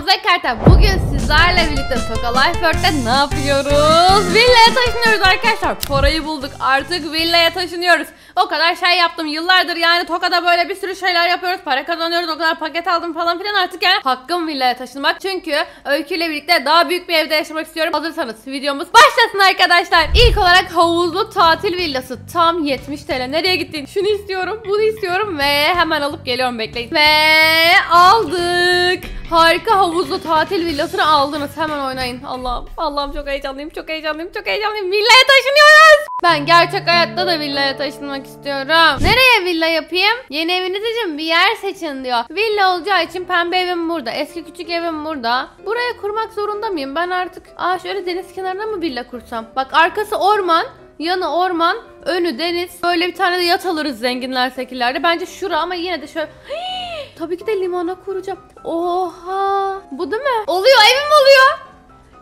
Uzay Kartal. Bugün sizlerle birlikte Toka Life World'de ne yapıyoruz? Villaya taşınıyoruz arkadaşlar. Parayı bulduk. Artık villaya taşınıyoruz. O kadar şey yaptım. Yıllardır yani Toka'da böyle bir sürü şeyler yapıyoruz. Para kazanıyoruz. O kadar paket aldım falan filan. Artık yani hakkım villaya taşınmak. Çünkü Öykü ile birlikte daha büyük bir evde yaşamak istiyorum. Hazırsanız videomuz başlasın arkadaşlar. İlk olarak havuzlu tatil villası. Tam 70 TL. Nereye gittin? Şunu istiyorum. Bunu istiyorum. Ve hemen alıp geliyorum bekleyin. Ve aldık. Harika havuzlu tatil villasını aldınız. Hemen oynayın. Allah'ım. Allah'ım çok heyecanlıyım. Çok heyecanlıyım. Çok heyecanlıyım. Villaya taşınıyoruz. Ben gerçek hayatta da villaya taşınmak istiyorum. Nereye villa yapayım? Yeni eviniz için bir yer seçin diyor. Villa olacağı için pembe evim burada. Eski küçük evim burada. Buraya kurmak zorunda mıyım? Ben artık aa şöyle deniz kenarına mı villa kursam? Bak arkası orman. Yanı orman, önü deniz. Böyle bir tane de yat alırız zenginler sekillerde. Bence şura ama yine de şöyle... Hii, tabii ki de limana kuracağım. Oha! Bu değil mi? Oluyor, evim oluyor.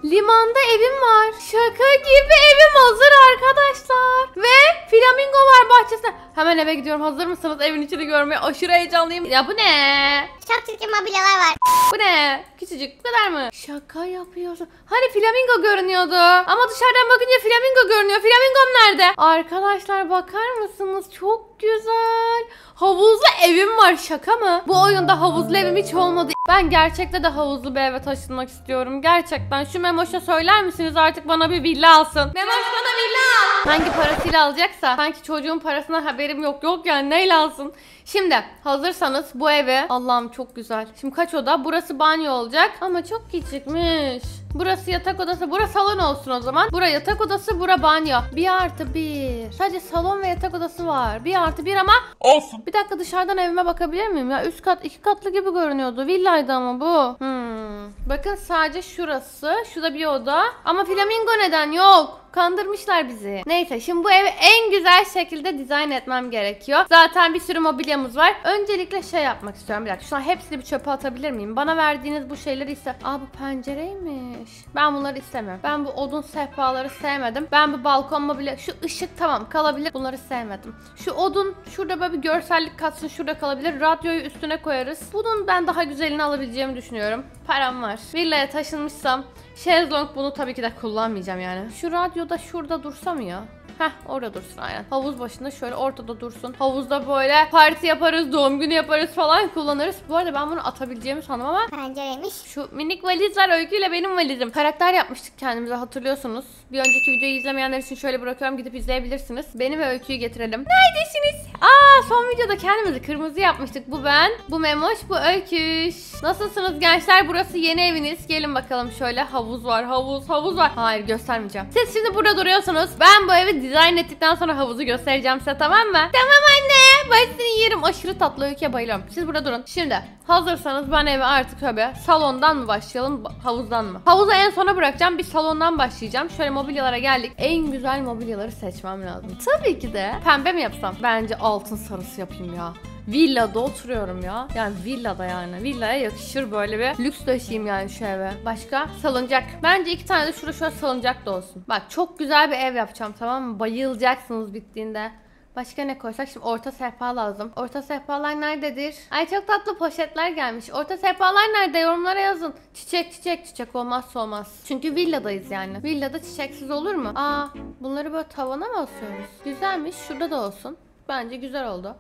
Limanda evim var. Şaka gibi evim hazır arkadaşlar. Ve flamingo var bahçesinde. Hemen eve gidiyorum. Hazır mısınız? Evin içini görmeye aşırı heyecanlıyım. Ya bu ne? Çok çirkin mobilyalar var. Bu ne? Küçücük bu kadar mı? Şaka yapıyorsun. Hani flamingo görünüyordu. Ama dışarıdan bakınca flamingo görünüyor. Flamingom nerede? Arkadaşlar bakar mısınız? Çok güzel. Havuzlu evim var şaka mı? Bu oyunda havuzlu evim hiç olmadı. Ben gerçekte de havuzlu bir eve taşınmak istiyorum. Gerçekten. Şu Memoş'a söyler misiniz artık bana bir villa alsın? Memoş bana villa al. Hangi parasıyla alacaksa. Sanki çocuğun parasına haberim yok. Yok yani neyle alsın? Şimdi hazırsanız bu evi Allah'ım çok güzel. Şimdi kaç oda? Burası banyo olacak ama çok küçükmüş. Burası yatak odası. Burası salon olsun o zaman. Bura yatak odası, bura banyo. Bir artı bir. Sadece salon ve yatak odası var. Bir artı bir ama Olsun. bir dakika dışarıdan evime bakabilir miyim? Ya üst kat iki katlı gibi görünüyordu. Villaydı ama bu. Hmm. Bakın sadece şurası. Şurada bir oda. Ama flamingo neden yok? Kandırmışlar bizi. Neyse şimdi bu evi en güzel şekilde dizayn etmem gerekiyor. Zaten bir sürü mobilyamız var. Öncelikle şey yapmak istiyorum. Bir dakika şuna hepsini bir çöpe atabilir miyim? Bana verdiğiniz bu şeyleri ise... Aa bu pencereymiş. Ben bunları istemiyorum. Ben bu odun sehpaları sevmedim. Ben bu balkon mobilya... Şu ışık tamam kalabilir. Bunları sevmedim. Şu odun şurada böyle bir görsellik katsın. Şurada kalabilir. Radyoyu üstüne koyarız. Bunun ben daha güzelini alabileceğimi düşünüyorum. Param var. Villaya taşınmışsam Şezlong bunu tabii ki de kullanmayacağım yani. Şu radyoda şurada dursa mı ya? Heh orada dursun aynen. Havuz başında şöyle ortada dursun. Havuzda böyle parti yaparız, doğum günü yaparız falan kullanırız. Bu arada ben bunu atabileceğimi sandım ama Pencereymiş. şu minik valizler öyküyle benim valizim. Karakter yapmıştık kendimize hatırlıyorsunuz. Bir önceki videoyu izlemeyenler için şöyle bırakıyorum gidip izleyebilirsiniz. Beni ve öyküyü getirelim. Neredesiniz? Aa son videoda kendimizi kırmızı yapmıştık. Bu ben, bu Memoş, bu Öyküş. Nasılsınız gençler? Burası yeni eviniz. Gelin bakalım şöyle havuz var, havuz, havuz var. Hayır göstermeyeceğim. Siz şimdi burada duruyorsunuz. Ben bu evi dizayn ettikten sonra havuzu göstereceğim size tamam mı? Tamam anne. Ben seni yerim. Aşırı tatlı öyküye bayılıyorum. Siz burada durun. Şimdi hazırsanız ben evi artık öbe. Salondan mı başlayalım havuzdan mı? Havuzu en sona bırakacağım. Bir salondan başlayacağım. Şöyle mobilyalara geldik. En güzel mobilyaları seçmem lazım. Tabii ki de pembe mi yapsam? Bence altın sarısı yapayım ya. Villada oturuyorum ya. Yani villada yani. Villaya yakışır böyle bir lüks taşıyayım yani şu eve. Başka? Salıncak. Bence iki tane de şurada şöyle salıncak da olsun. Bak çok güzel bir ev yapacağım tamam mı? Bayılacaksınız bittiğinde. Başka ne koysak? Şimdi orta sehpa lazım. Orta sehpalar nerededir? Ay çok tatlı poşetler gelmiş. Orta sehpalar nerede? Yorumlara yazın. Çiçek çiçek çiçek olmazsa olmaz. Çünkü villadayız yani. Villada çiçeksiz olur mu? Aa bunları böyle tavana mı asıyoruz? Güzelmiş. Şurada da olsun. Bence güzel oldu.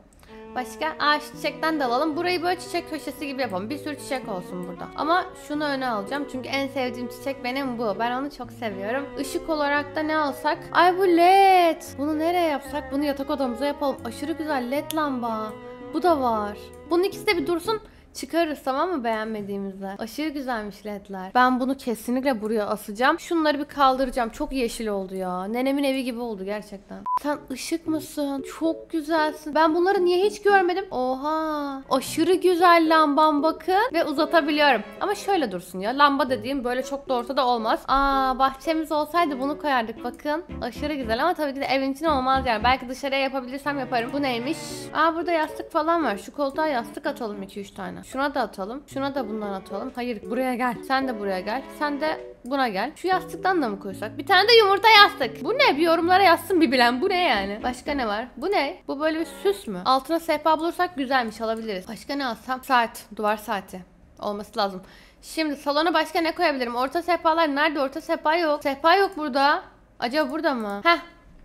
Başka? Aa şu çiçekten de alalım. Burayı böyle çiçek köşesi gibi yapalım. Bir sürü çiçek olsun burada. Ama şunu öne alacağım. Çünkü en sevdiğim çiçek benim bu. Ben onu çok seviyorum. Işık olarak da ne alsak? Ay bu led. Bunu nereye yapsak? Bunu yatak odamıza yapalım. Aşırı güzel led lamba. Bu da var. Bunun ikisi de bir dursun. Çıkarırız tamam mı beğenmediğimizde? Aşırı güzelmiş ledler. Ben bunu kesinlikle buraya asacağım. Şunları bir kaldıracağım. Çok yeşil oldu ya. Nenemin evi gibi oldu gerçekten. Sen ışık mısın? Çok güzelsin. Ben bunları niye hiç görmedim? Oha. Aşırı güzel lambam bakın. Ve uzatabiliyorum. Ama şöyle dursun ya. Lamba dediğim böyle çok da ortada olmaz. Aa bahçemiz olsaydı bunu koyardık bakın. Aşırı güzel ama tabii ki de evin için olmaz yani. Belki dışarıya yapabilirsem yaparım. Bu neymiş? Aa burada yastık falan var. Şu koltuğa yastık atalım 2-3 tane. Şuna da atalım. Şuna da bundan atalım. Hayır buraya gel. Sen de buraya gel. Sen de buna gel. Şu yastıktan da mı koysak? Bir tane de yumurta yastık. Bu ne? Bir yorumlara yazsın bir bilen. Bu ne yani? Başka ne var? Bu ne? Bu böyle bir süs mü? Altına sehpa bulursak güzelmiş alabiliriz. Başka ne alsam? Saat. Duvar saati. olması lazım. Şimdi salona başka ne koyabilirim? Orta sehpalar nerede? Orta sehpa yok. Sehpa yok burada. Acaba burada mı? Heh.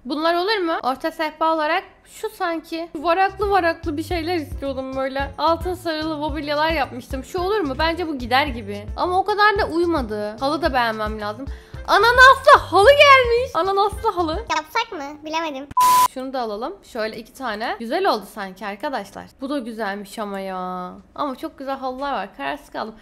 Bunlar olur mu? Orta sehpa olarak şu sanki. Varaklı varaklı bir şeyler istiyordum böyle. Altın sarılı mobilyalar yapmıştım. Şu olur mu? Bence bu gider gibi. Ama o kadar da uymadı. Halı da beğenmem lazım. Ananaslı halı gelmiş. Ananaslı halı. Yapsak mı? Bilemedim. Şunu da alalım. Şöyle iki tane. Güzel oldu sanki arkadaşlar. Bu da güzelmiş ama ya. Ama çok güzel halılar var. Kararsız kaldım.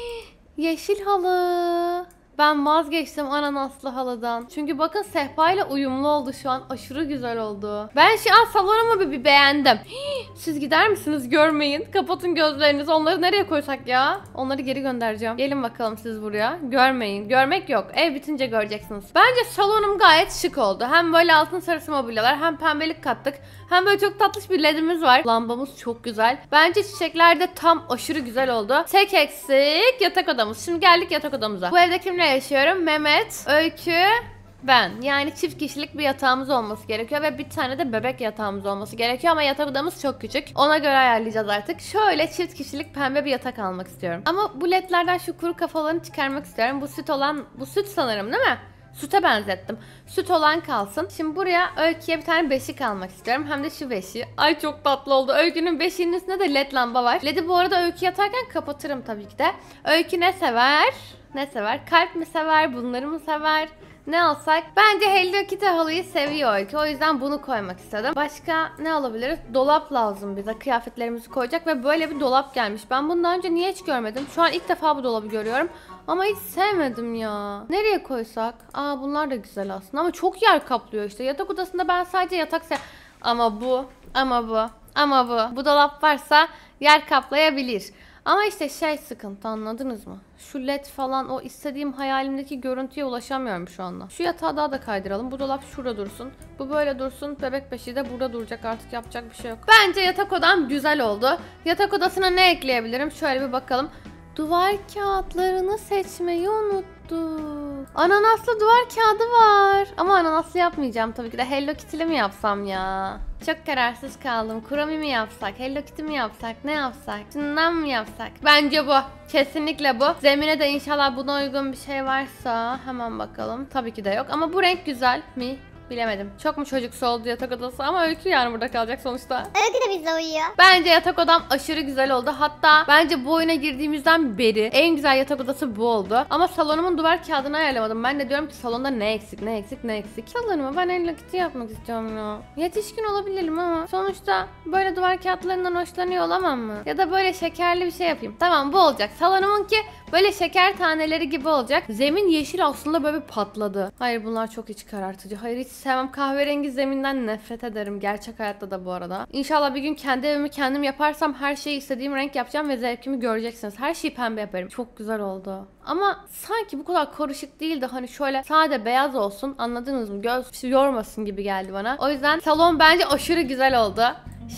Yeşil halı. Ben vazgeçtim ananaslı halıdan. Çünkü bakın sehpayla uyumlu oldu şu an. Aşırı güzel oldu. Ben şu an salonumu bir, bir beğendim. Siz gider misiniz görmeyin. Kapatın gözlerinizi. Onları nereye koysak ya? Onları geri göndereceğim. Gelin bakalım siz buraya. Görmeyin. Görmek yok. Ev bitince göreceksiniz. Bence salonum gayet şık oldu. Hem böyle altın sarısı mobilyalar hem pembelik kattık. Hem böyle çok tatlış bir ledimiz var. Lambamız çok güzel. Bence çiçekler de tam aşırı güzel oldu. Tek eksik yatak odamız. Şimdi geldik yatak odamıza. Bu evde kimle yaşıyorum? Mehmet, Öykü, ben. Yani çift kişilik bir yatağımız olması gerekiyor ve bir tane de bebek yatağımız olması gerekiyor ama yatak odamız çok küçük. Ona göre ayarlayacağız artık. Şöyle çift kişilik pembe bir yatak almak istiyorum. Ama bu ledlerden şu kuru kafalarını çıkarmak istiyorum. Bu süt olan, bu süt sanırım değil mi? Süte benzettim. Süt olan kalsın. Şimdi buraya Öykü'ye bir tane beşik almak istiyorum. Hem de şu beşiği. Ay çok tatlı oldu. Öykü'nün beşiğinin üstünde de led lamba var. Ledi bu arada Öykü yatarken kapatırım tabii ki de. Öykü ne sever? Ne sever? Kalp mi sever? Bunları mı sever? Ne alsak? Bence Hello Kitty halıyı seviyor Öykü. O yüzden bunu koymak istedim. Başka ne alabiliriz? Dolap lazım bize. Kıyafetlerimizi koyacak ve böyle bir dolap gelmiş. Ben bunu daha önce niye hiç görmedim? Şu an ilk defa bu dolabı görüyorum. Ama hiç sevmedim ya. Nereye koysak? Aa bunlar da güzel aslında ama çok yer kaplıyor işte. Yatak odasında ben sadece yatak se... Ama bu, ama bu, ama bu. Bu dolap varsa yer kaplayabilir. Ama işte şey sıkıntı anladınız mı? Şu led falan o istediğim hayalimdeki görüntüye ulaşamıyorum şu anda. Şu yatağı daha da kaydıralım. Bu dolap şurada dursun. Bu böyle dursun. Bebek beşiği de burada duracak artık yapacak bir şey yok. Bence yatak odam güzel oldu. Yatak odasına ne ekleyebilirim? Şöyle bir bakalım. Duvar kağıtlarını seçmeyi unuttuk. Ananaslı duvar kağıdı var. Ama ananaslı yapmayacağım tabii ki de. Hello Kitty'li mi yapsam ya? Çok kararsız kaldım. Kuromi mi yapsak? Hello Kitty mi yapsak? Ne yapsak? Şundan mı yapsak? Bence bu. Kesinlikle bu. Zemine de inşallah buna uygun bir şey varsa hemen bakalım. Tabii ki de yok. Ama bu renk güzel mi? Bilemedim. Çok mu çocuksu oldu yatak odası ama öykü yani burada kalacak sonuçta. Öykü de bizle uyuyor. Bence yatak odam aşırı güzel oldu. Hatta bence bu oyuna girdiğimizden beri en güzel yatak odası bu oldu. Ama salonumun duvar kağıdını ayarlamadım. Ben de diyorum ki salonda ne eksik, ne eksik, ne eksik. Salonuma ben Hello Kitty yapmak istiyorum ya. Yetişkin olabilirim ama sonuçta böyle duvar kağıtlarından hoşlanıyor olamam mı? Ya da böyle şekerli bir şey yapayım. Tamam bu olacak. Salonumun ki böyle şeker taneleri gibi olacak. Zemin yeşil aslında böyle patladı. Hayır bunlar çok iç karartıcı. Hayır hiç sevmem. Kahverengi zeminden nefret ederim. Gerçek hayatta da bu arada. İnşallah bir gün kendi evimi kendim yaparsam her şeyi istediğim renk yapacağım ve zevkimi göreceksiniz. Her şeyi pembe yaparım. Çok güzel oldu. Ama sanki bu kadar karışık değil de hani şöyle sade beyaz olsun. Anladınız mı? Göz yormasın gibi geldi bana. O yüzden salon bence aşırı güzel oldu.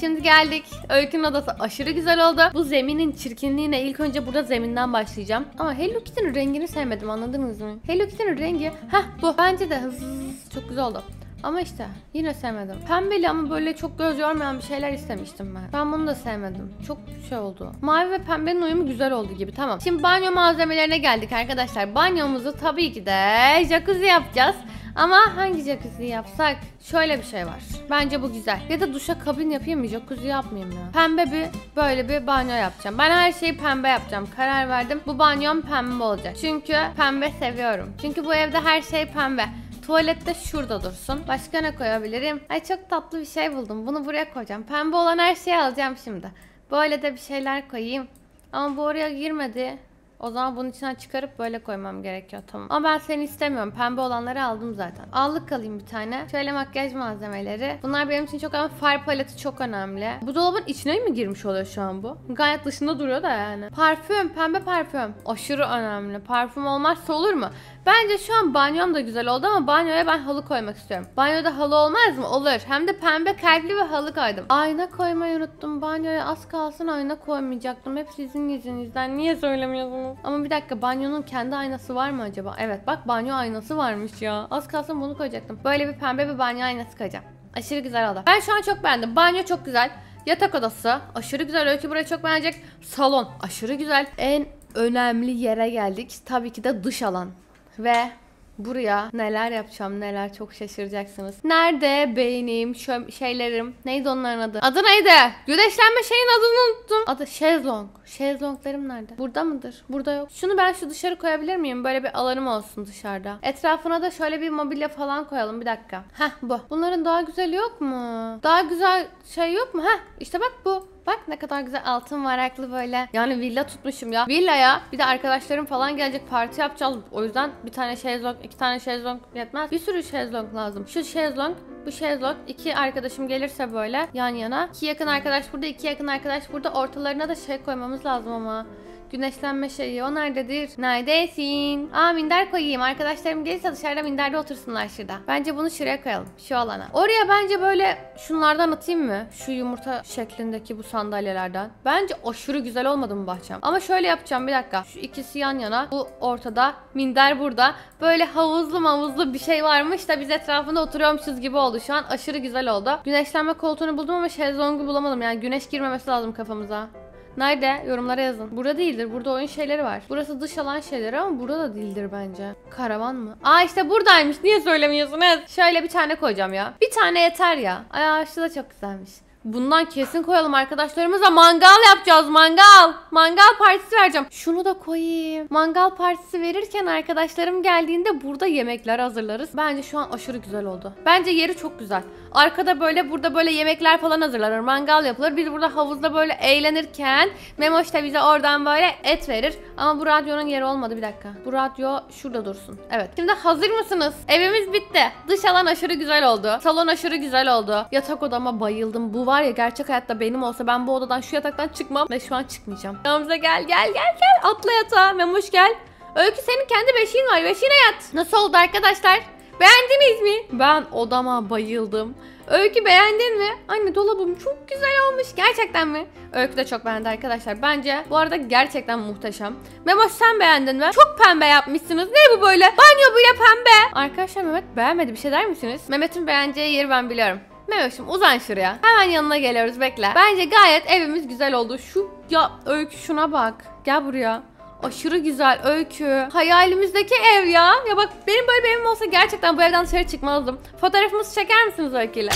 Şimdi geldik. Öykünün odası aşırı güzel oldu. Bu zeminin çirkinliğine ilk önce burada zeminden başlayacağım. Ama Hello Kitty'nin rengini sevmedim anladınız mı? Hello Kitty'nin rengi heh bu. Bence de hızız, çok güzel oldu. Ama işte yine sevmedim. Pembeli ama böyle çok göz yormayan bir şeyler istemiştim ben. Ben bunu da sevmedim. Çok şey oldu. Mavi ve pembenin uyumu güzel oldu gibi. Tamam. Şimdi banyo malzemelerine geldik arkadaşlar. Banyomuzu tabii ki de jacuzzi yapacağız. Ama hangi jacuzzi yapsak? Şöyle bir şey var. Bence bu güzel. Ya da duşa kabin yapayım mı? Jacuzzi yapmayayım ya. Pembe bir böyle bir banyo yapacağım. Ben her şeyi pembe yapacağım. Karar verdim. Bu banyom pembe olacak. Çünkü pembe seviyorum. Çünkü bu evde her şey pembe. Tuvalette şurada dursun. Başka ne koyabilirim? Ay çok tatlı bir şey buldum. Bunu buraya koyacağım. Pembe olan her şeyi alacağım şimdi. Böyle de bir şeyler koyayım. Ama bu oraya girmedi. O zaman bunun içinden çıkarıp böyle koymam gerekiyor tamam. Ama ben seni istemiyorum. Pembe olanları aldım zaten. Allık alayım bir tane. Şöyle makyaj malzemeleri. Bunlar benim için çok önemli. Far paleti çok önemli. Bu dolabın içine mi girmiş oluyor şu an bu? Gayet dışında duruyor da yani. Parfüm. Pembe parfüm. Aşırı önemli. Parfüm olmazsa olur mu? Bence şu an banyom da güzel oldu ama banyoya ben halı koymak istiyorum. Banyoda halı olmaz mı? Olur. Hem de pembe kalpli bir halı koydum. Ayna koymayı unuttum. Banyoya az kalsın ayna koymayacaktım. Hep sizin yüzünüzden. Niye söylemiyorsunuz? Ama bir dakika banyonun kendi aynası var mı acaba? Evet bak banyo aynası varmış ya. Az kalsın bunu koyacaktım. Böyle bir pembe bir banyo aynası koyacağım. Aşırı güzel oldu. Ben şu an çok beğendim. Banyo çok güzel. Yatak odası. Aşırı güzel. Öykü burayı çok beğenecek. Salon. Aşırı güzel. En önemli yere geldik. Tabii ki de dış alan. Ve buraya neler yapacağım neler çok şaşıracaksınız. Nerede benim şö- şeylerim? Neydi onların adı? Adı neydi? Güneşlenme şeyin adını unuttum. Adı şezlong. Şezlonglarım nerede? Burada mıdır? Burada yok. Şunu ben şu dışarı koyabilir miyim? Böyle bir alanım olsun dışarıda. Etrafına da şöyle bir mobilya falan koyalım. Bir dakika. Heh bu. Bunların daha güzeli yok mu? Daha güzel şey yok mu? Heh işte bak bu. Bak ne kadar güzel altın varaklı böyle. Yani villa tutmuşum ya. Villaya bir de arkadaşlarım falan gelecek parti yapacağız. O yüzden bir tane şezlong, iki tane şezlong yetmez. Bir sürü şezlong lazım. Şu şezlong, bu şezlong. iki arkadaşım gelirse böyle yan yana. İki yakın arkadaş burada, iki yakın arkadaş burada. Ortalarına da şey koymamız lazım ama. Güneşlenme şeyi o nerededir? Neredesin? Aa minder koyayım. Arkadaşlarım gelirse dışarıda minderde otursunlar şurada. Bence bunu şuraya koyalım. Şu alana. Oraya bence böyle şunlardan atayım mı? Şu yumurta şeklindeki bu sandalyelerden. Bence aşırı güzel olmadı mı bahçem? Ama şöyle yapacağım bir dakika. Şu ikisi yan yana. Bu ortada. Minder burada. Böyle havuzlu mavuzlu bir şey varmış da biz etrafında oturuyormuşuz gibi oldu. Şu an aşırı güzel oldu. Güneşlenme koltuğunu buldum ama şezlongu bulamadım. Yani güneş girmemesi lazım kafamıza. Nerede? Yorumlara yazın. Burada değildir. Burada oyun şeyleri var. Burası dış alan şeyleri ama burada da değildir bence. Karavan mı? Aa işte buradaymış. Niye söylemiyorsunuz? Şöyle bir tane koyacağım ya. Bir tane yeter ya. Ay ağaçlı da çok güzelmiş. Bundan kesin koyalım arkadaşlarımıza. Mangal yapacağız mangal. Mangal partisi vereceğim. Şunu da koyayım. Mangal partisi verirken arkadaşlarım geldiğinde burada yemekler hazırlarız. Bence şu an aşırı güzel oldu. Bence yeri çok güzel. Arkada böyle burada böyle yemekler falan hazırlanır. Mangal yapılır. Biz burada havuzda böyle eğlenirken Memoş da bize oradan böyle et verir. Ama bu radyonun yeri olmadı bir dakika. Bu radyo şurada dursun. Evet. Şimdi hazır mısınız? Evimiz bitti. Dış alan aşırı güzel oldu. Salon aşırı güzel oldu. Yatak odama bayıldım. Bu var ya gerçek hayatta benim olsa ben bu odadan şu yataktan çıkmam ve şu an çıkmayacağım. Gamze gel gel gel gel. Atla yatağa. Memoş gel. Öykü senin kendi beşiğin var. Beşiğine yat. Nasıl oldu arkadaşlar? Beğendiniz mi? Ben odama bayıldım. Öykü beğendin mi? Anne dolabım çok güzel olmuş. Gerçekten mi? Öykü de çok beğendi arkadaşlar. Bence bu arada gerçekten muhteşem. Memoş sen beğendin mi? Çok pembe yapmışsınız. Ne bu böyle? Banyo bile pembe. Arkadaşlar Mehmet beğenmedi. Bir şey der misiniz? Mehmet'in beğeneceği yeri ben biliyorum. Memoş'um uzan şuraya. Hemen yanına geliyoruz bekle. Bence gayet evimiz güzel oldu. Şu ya Öykü şuna bak. Gel buraya. Aşırı güzel öykü. Hayalimizdeki ev ya. Ya bak benim böyle bir evim olsa gerçekten bu evden dışarı çıkmazdım. Fotoğrafımızı çeker misiniz öyküyle?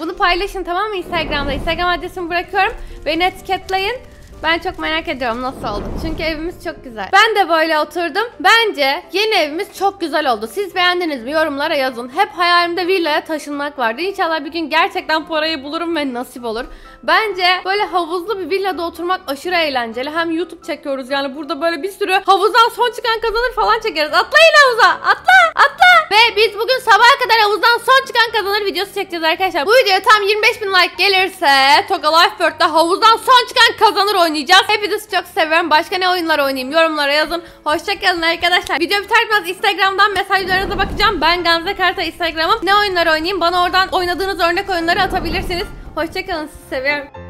Bunu paylaşın tamam mı Instagram'da? Instagram adresimi bırakıyorum. Beni etiketleyin. Ben çok merak ediyorum nasıl oldu. Çünkü evimiz çok güzel. Ben de böyle oturdum. Bence yeni evimiz çok güzel oldu. Siz beğendiniz mi? Yorumlara yazın. Hep hayalimde villaya taşınmak vardı. İnşallah bir gün gerçekten parayı bulurum ve nasip olur. Bence böyle havuzlu bir villada oturmak aşırı eğlenceli. Hem YouTube çekiyoruz yani burada böyle bir sürü havuzdan son çıkan kazanır falan çekeriz. Atlayın havuza. Atla. Atla. Ve biz bugün sabaha kadar havuzdan son çıkan kazanır videosu çekeceğiz arkadaşlar. Bu videoya tam 25 bin like gelirse Toga Life Bird'de havuzdan son çıkan kazanır oynayacağız. Hepinizi çok seviyorum. Başka ne oyunlar oynayayım yorumlara yazın. Hoşçakalın arkadaşlar. Video biter Instagram'dan mesajlarınıza bakacağım. Ben Gamze Karta Instagram'ım. Ne oyunlar oynayayım? Bana oradan oynadığınız örnek oyunları atabilirsiniz. Hoşçakalın sizi seviyorum.